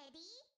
Ready?